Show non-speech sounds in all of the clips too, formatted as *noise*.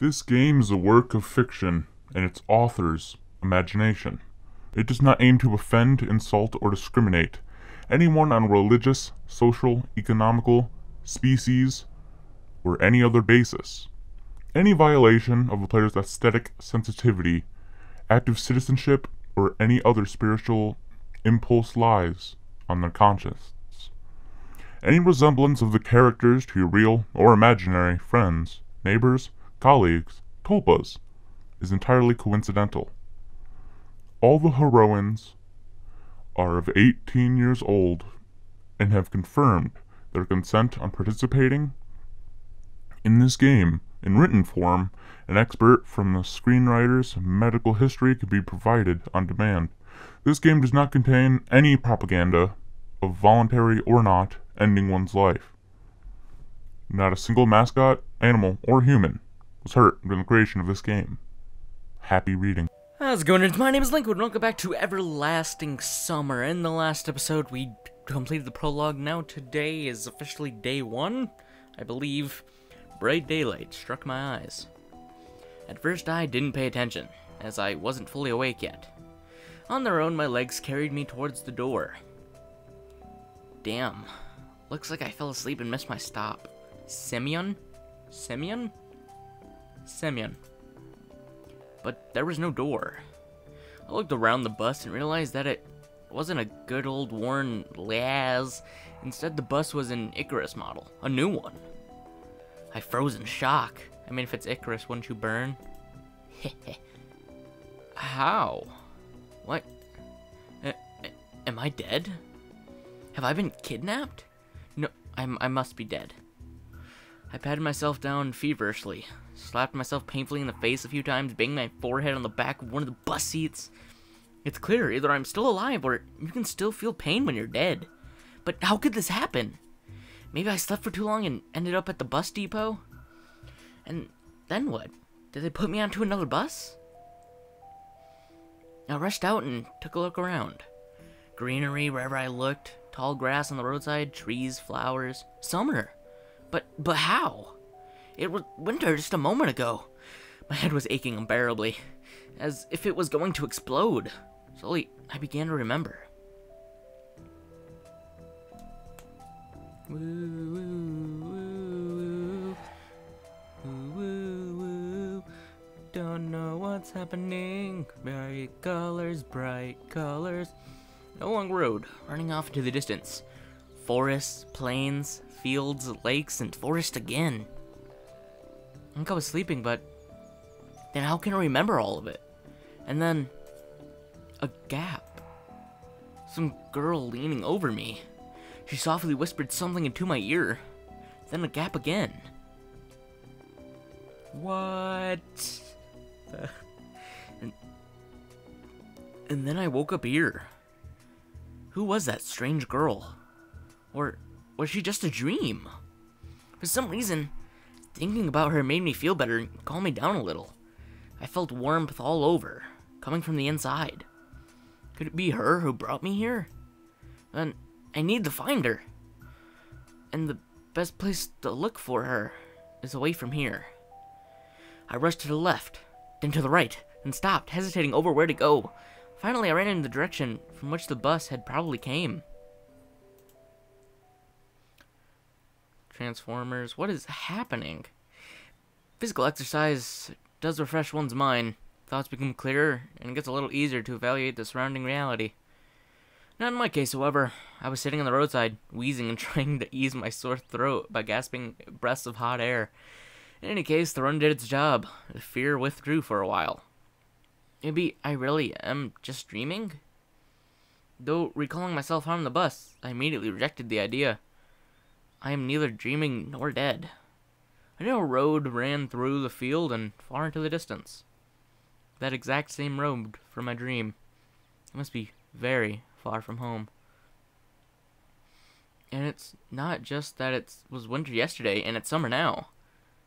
This game is a work of fiction and its author's imagination. It does not aim to offend, insult, or discriminate anyone on religious, social, economical, species, or any other basis. Any violation of a player's aesthetic sensitivity, active citizenship, or any other spiritual impulse lies on their conscience. Any resemblance of the characters to your real or imaginary friends, neighbors, colleagues, tulpas is entirely coincidental. All the heroines are of 18 years old and have confirmed their consent on participating in this game in written form. An expert from the screenwriter's medical history can be provided on demand. This game does not contain any propaganda of voluntary or not ending one's life. Not a single mascot, animal, or human was hurt during the creation of this game. Happy reading. How's it going? nerds? My name is Linkwood, and welcome back to Everlasting Summer. In the last episode, we completed the prologue. Now, today is officially day one, I believe. Bright daylight struck my eyes. At first, I didn't pay attention, as I wasn't fully awake yet. On their own, my legs carried me towards the door. Damn. Looks like I fell asleep and missed my stop. Semyon? Semyon? Semyon. But there was no door. I looked around the bus and realized that it wasn't a good old worn Laz. Instead, the bus was an Ikarus model, a new one. I froze in shock. I mean, if it's Icarus, wouldn't you burn? *laughs* How? What? Uh, am I dead? Have I been kidnapped? No, I'm, I must be dead. I patted myself down feverishly, slapped myself painfully in the face a few times, banged my forehead on the back of one of the bus seats. It's clear, either I'm still alive or you can still feel pain when you're dead. But how could this happen? Maybe I slept for too long and ended up at the bus depot? And then what? Did they put me onto another bus? I rushed out and took a look around. Greenery wherever I looked, tall grass on the roadside, trees, flowers, summer. But but how? It was winter just a moment ago. My head was aching unbearably, as if it was going to explode. Slowly, I began to remember. Don't know what's happening. Bright colors, bright colors. No long road, running off into the distance. Forests, plains, fields, lakes, and forest again. I think I was sleeping, but then how can I remember all of it? And then a gap. Some girl leaning over me. She softly whispered something into my ear. Then a gap again. What? *laughs* and, and then I woke up here. Who was that strange girl? Or was she just a dream? For some reason, thinking about her made me feel better and calm me down a little. I felt warmth all over, coming from the inside. Could it be her who brought me here? Then I need to find her. And the best place to look for her is away from here. I rushed to the left, then to the right, and stopped, hesitating over where to go. Finally, I ran in the direction from which the bus had probably came. Transformers, what is happening? Physical exercise does refresh one's mind. Thoughts become clearer, and it gets a little easier to evaluate the surrounding reality. Not in my case, however. I was sitting on the roadside, wheezing and *laughs* trying to ease my sore throat by gasping breaths of hot air. In any case, the run did its job. The fear withdrew for a while. Maybe I really am just dreaming? Though recalling myself on the bus, I immediately rejected the idea. I am neither dreaming nor dead. A road ran through the field and far into the distance. That exact same road from my dream. It must be very far from home. And it's not just that it was winter yesterday and it's summer now.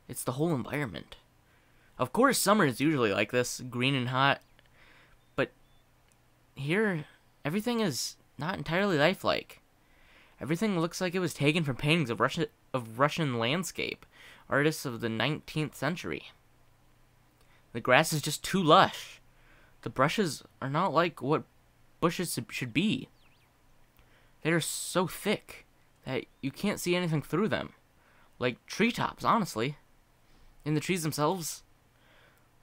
It's the whole environment. Of course, summer is usually like this, green and hot. But here, everything is not entirely lifelike. Everything looks like it was taken from paintings of Russian of Russian landscape, artists of the 19th century. The grass is just too lush. The brushes are not like what bushes should be. They are so thick that you can't see anything through them. Like treetops, honestly. In the trees themselves,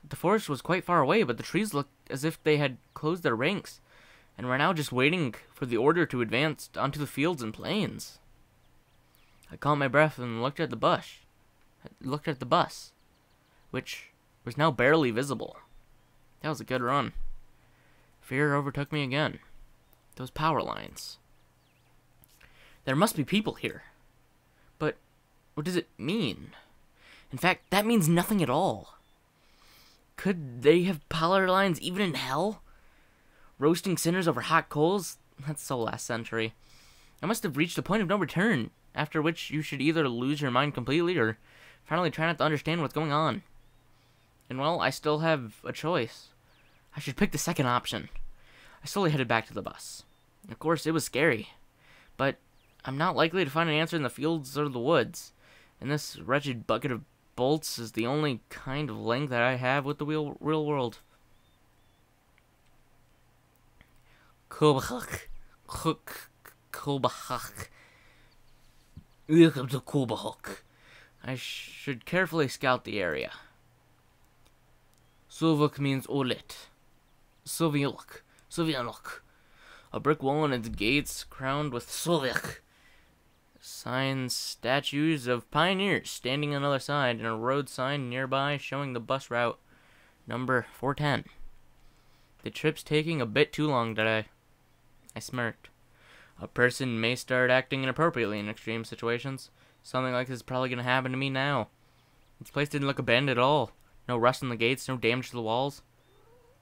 the forest was quite far away, but the trees looked as if they had closed their ranks and were now just waiting for the order to advance onto the fields and plains. I caught my breath and looked at the bush. Looked at the bus, which was now barely visible. That was a good run. Fear overtook me again. Those power lines. There must be people here. But what does it mean? In fact, that means nothing at all. Could they have power lines even in hell? Roasting sinners over hot coals? That's so last century. I must have reached a point of no return, after which you should either lose your mind completely or finally try not to understand what's going on. And well, I still have a choice. I should pick the second option. I slowly headed back to the bus. Of course, it was scary, but I'm not likely to find an answer in the fields or the woods, and this wretched bucket of bolts is the only kind of link that I have with the real, real world. Kubahuk. Kubahuk. Welcome to Kubahuk. I should carefully scout the area. Suvuk means Olit. Sovianuk. Sovianuk. A brick wall and its gates crowned with Soviak. Signs, statues of pioneers standing on the other side, and a road sign nearby showing the bus route. Number 410. The trip's taking a bit too long today. I smirked. A person may start acting inappropriately in extreme situations. Something like this is probably going to happen to me now. This place didn't look abandoned at all. No rust on the gates, no damage to the walls.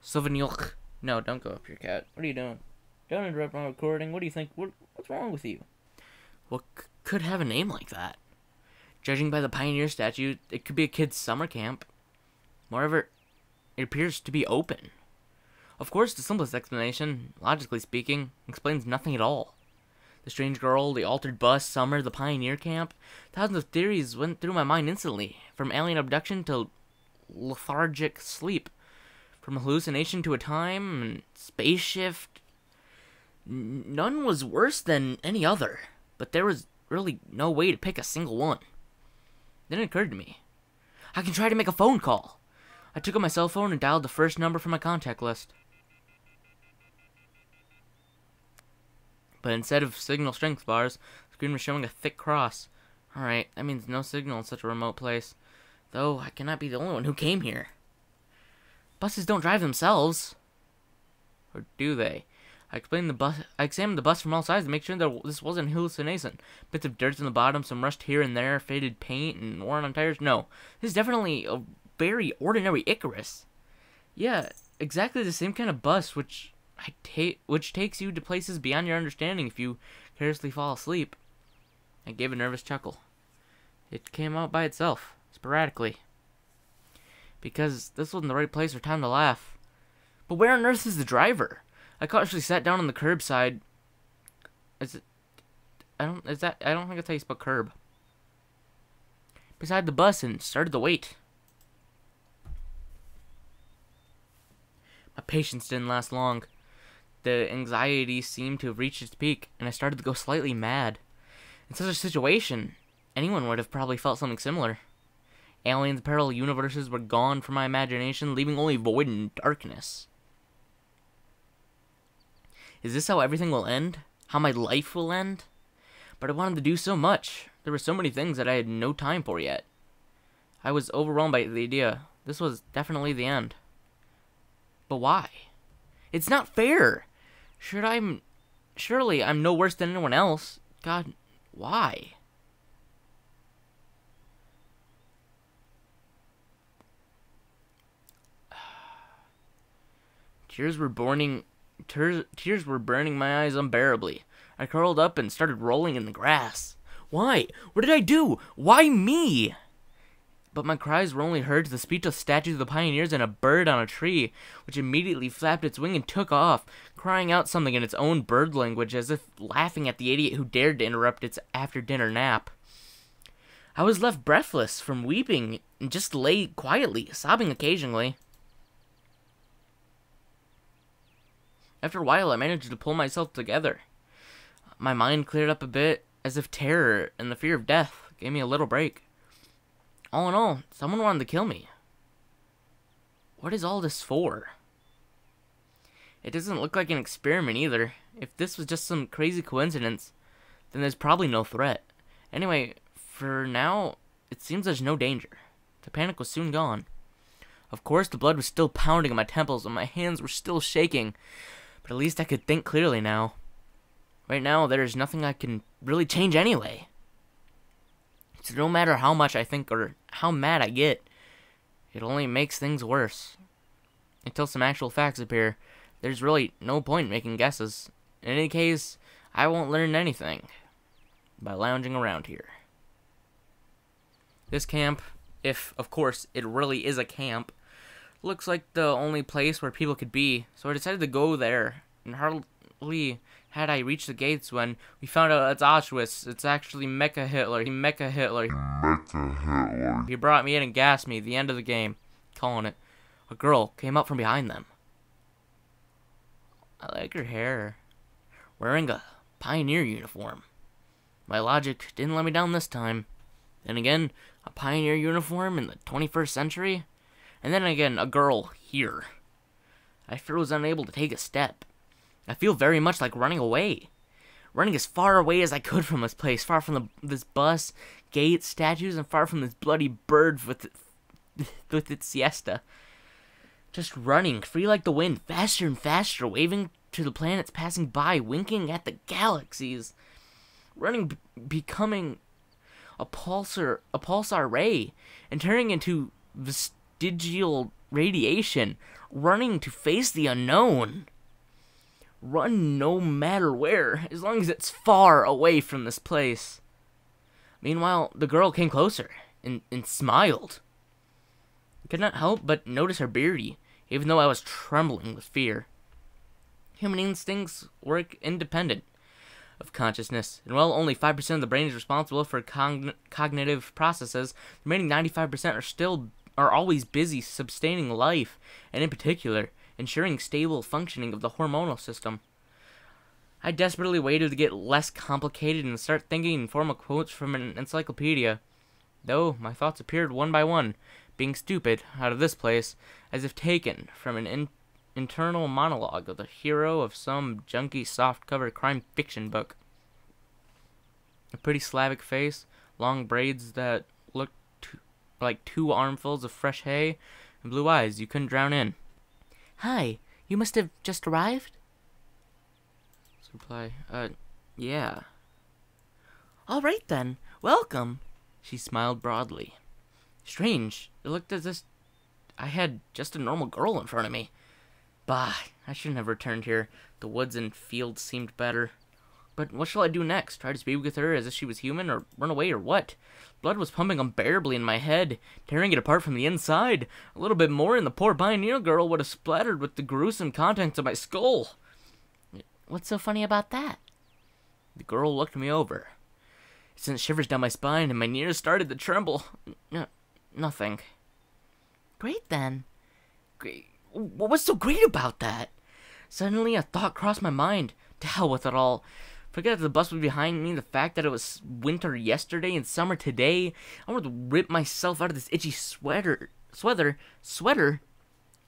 Souvenir. No, don't go up your cat. What are you doing? Don't interrupt my recording. What do you think? What, what's wrong with you? What could have a name like that? Judging by the pioneer statue, it could be a kid's summer camp. Moreover, it appears to be open. Of course, the simplest explanation, logically speaking, explains nothing at all. The strange girl, the altered bus, summer, the pioneer camp. Thousands of theories went through my mind instantly, from alien abduction to lethargic sleep, from hallucination to a time and space shift. None was worse than any other, but there was really no way to pick a single one. Then it occurred to me. I can try to make a phone call. I took out my cell phone and dialed the first number from my contact list. But instead of signal strength bars, the screen was showing a thick cross. Alright, that means no signal in such a remote place. Though, I cannot be the only one who came here. Buses don't drive themselves. Or do they? I explained the bus. I examined the bus from all sides to make sure that this wasn't hallucination. Bits of dirt in the bottom, some rust here and there, faded paint, and worn on tires. No, this is definitely a very ordinary Ikarus. Yeah, exactly the same kind of bus, which I which takes you to places beyond your understanding if you carelessly fall asleep. I gave a nervous chuckle. It came out by itself, sporadically. Because this wasn't the right place or time to laugh. But where on earth is the driver? I cautiously sat down on the curbside. Is it? I don't. Is that? I don't think that's how you spell curb. Beside the bus and started to wait. My patience didn't last long. The anxiety seemed to have reached its peak, and I started to go slightly mad. In such a situation, anyone would have probably felt something similar. Aliens, parallel universes were gone from my imagination, leaving only void and darkness. Is this how everything will end? How my life will end? But I wanted to do so much. There were so many things that I had no time for yet. I was overwhelmed by the idea. This was definitely the end. But why? It's not fair. Should I'm surely I'm no worse than anyone else. God, why? *sighs* Tears were burning tears, tears were burning my eyes unbearably. I curled up and started rolling in the grass. Why? What did I do? Why me? But my cries were only heard to the speechless statues of the pioneers and a bird on a tree, which immediately flapped its wing and took off, crying out something in its own bird language as if laughing at the idiot who dared to interrupt its after dinner nap. I was left breathless from weeping and just lay quietly, sobbing occasionally. After a while, I managed to pull myself together. My mind cleared up a bit, as if terror and the fear of death gave me a little break. All in all, someone wanted to kill me. What is all this for? It doesn't look like an experiment either. If this was just some crazy coincidence, then there's probably no threat. Anyway, for now, it seems there's no danger. The panic was soon gone. Of course, the blood was still pounding in my temples and my hands were still shaking, but at least I could think clearly now. Right now, there's nothing I can really change anyway. No matter how much I think or how mad I get, it only makes things worse. Until some actual facts appear, there's really no point in making guesses. In any case, I won't learn anything by lounging around here. This camp, if of course it really is a camp, looks like the only place where people could be, so I decided to go there. And hardly had I reached the gates when we found out it's Auschwitz. It's actually Mecha Hitler. He Mecha Hitler. Mecha Hitler. He brought me in and gassed me. The end of the game. Calling it. A girl came up from behind them. I like her hair. Wearing a pioneer uniform. My logic didn't let me down this time. Then again, a pioneer uniform in the 21st century? And then again, a girl here. I fear was unable to take a step. I feel very much like running away. Running as far away as I could from this place, far from the, this bus, gates, statues, and far from this bloody bird with, *laughs* with its siesta. Just running, free like the wind, faster and faster, waving to the planets passing by, winking at the galaxies. Running, becoming a pulsar, a pulsar ray, and turning into vestigial radiation, running to face the unknown. Run no matter where, as long as it's far away from this place. Meanwhile, the girl came closer and, and smiled. I could not help but notice her beauty, even though I was trembling with fear. Human instincts work independent of consciousness, and while only 5% of the brain is responsible for cogn- cognitive processes, the remaining 95% are still are always busy sustaining life, and in particular, ensuring stable functioning of the hormonal system. I desperately waited to get less complicated and start thinking in formal quotes from an encyclopedia, though my thoughts appeared one by one, being stupid out of this place, as if taken from an in- internal monologue of the hero of some junky soft-cover crime fiction book. A pretty Slavic face, long braids that looked like two armfuls of fresh hay, and blue eyes you couldn't drown in. Hi, you must have just arrived? Reply, uh, yeah. All right then, welcome. She smiled broadly. Strange, it looked as if I had just a normal girl in front of me. Bah, I shouldn't have returned here. The woods and fields seemed better. But what shall I do next? Try to speak with her as if she was human, or run away, or what? Blood was pumping unbearably in my head, tearing it apart from the inside. A little bit more, and the poor pioneer girl would have splattered with the gruesome contents of my skull. What's so funny about that? The girl looked me over. It sent shivers down my spine, and my ears started to tremble. N- nothing. Great then. Great. What was so great about that? Suddenly, a thought crossed my mind. To hell with it all. Forget that the bus was behind me, the fact that it was winter yesterday and summer today. I want to rip myself out of this itchy sweater, sweater, sweater,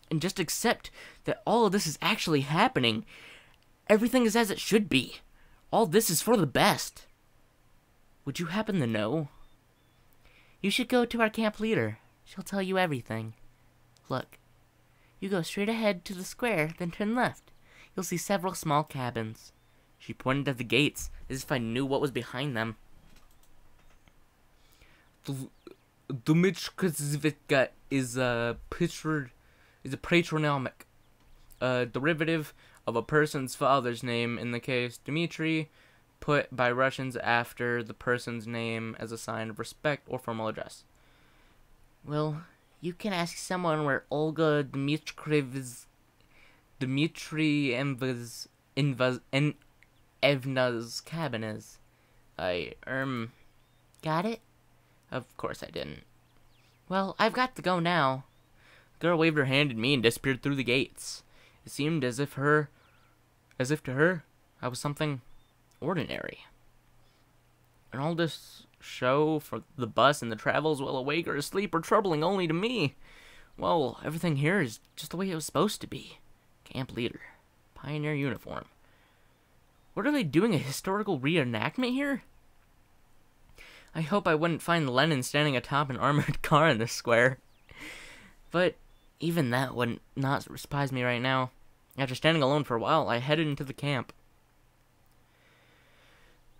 and just accept that all of this is actually happening. Everything is as it should be. All this is for the best. Would you happen to know? You should go to our camp leader. She'll tell you everything. Look, you go straight ahead to the square, then turn left. You'll see several small cabins. She pointed at the gates, as if I knew what was behind them. Dmitry is a patron, is a patronymic, a derivative of a person's father's name. In the case Dmitry, put by Russians after the person's name as a sign of respect or formal address. Well, you can ask someone where Olga Dmitrievna's Dmitry Envas Invas en Evna's cabin is. I, um, got it? Of course I didn't. Well, I've got to go now. The girl waved her hand at me and disappeared through the gates. It seemed as if her as if to her, I was something ordinary. And all this show for the bus and the travels while awake or asleep are troubling only to me. Well, everything here is just the way it was supposed to be. Camp leader. Pioneer uniform. What are they doing, a historical reenactment here? I hope I wouldn't find Lenin standing atop an armored *laughs* car in the square. But even that wouldn't not surprise me right now. After standing alone for a while, I headed into the camp. *sighs*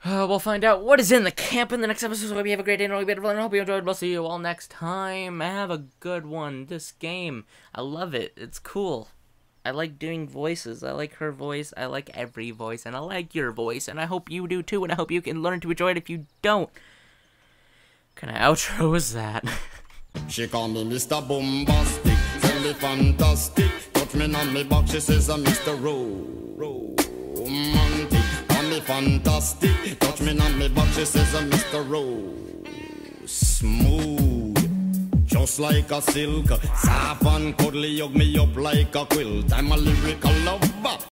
Uh, we'll find out what is in the camp in the next episode. So hope you have a great day and all beautiful, and I hope you enjoyed. We'll see you all next time. Have a good one. This game, I love it. It's cool. I like doing voices. I like her voice. I like every voice, and I like your voice, and I hope you do too. And I hope you can learn to enjoy it if you don't. What kind of outro is that? *laughs* She call me Mr. Bombastic, tell fantastic. Touch me on me back, she says I'm Mr. Romantic. Call me fantastic, touch me on me back, she says I'm Mr. Rose. Smooth, just like a silk. Soft and cuddly, hug me up like a quilt. I'm a lyrical lover.